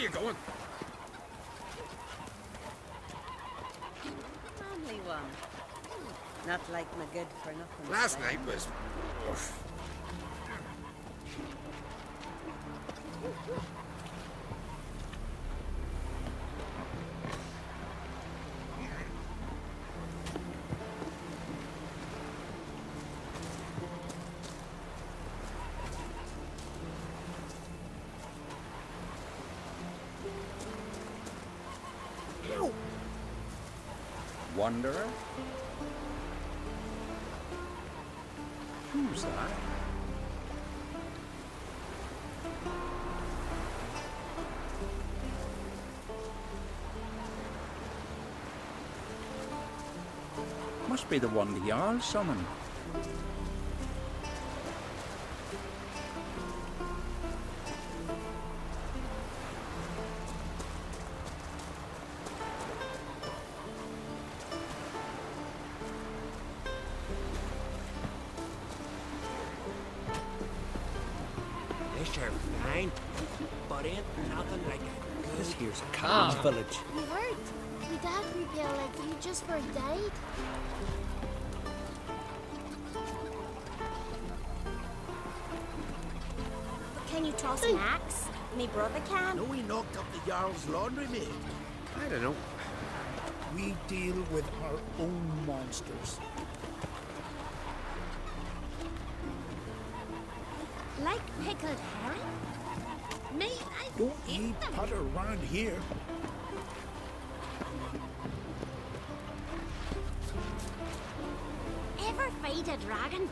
are you going? Only one. Not like my good for nothing. Last night was... oof. Wanderer? Who's that? Must be the one the Jarl summoned. This are fine, but ain't nothing like a This here's a ah. calm village. We heard. We dad reveal like you just were died. Can you toss an axe? Me brother can. No, we knocked up the Jarl's laundry maid. I don't know. We deal with our own monsters. Like pickled herring? May I Don't eat them? put around here. Ever fight a dragon?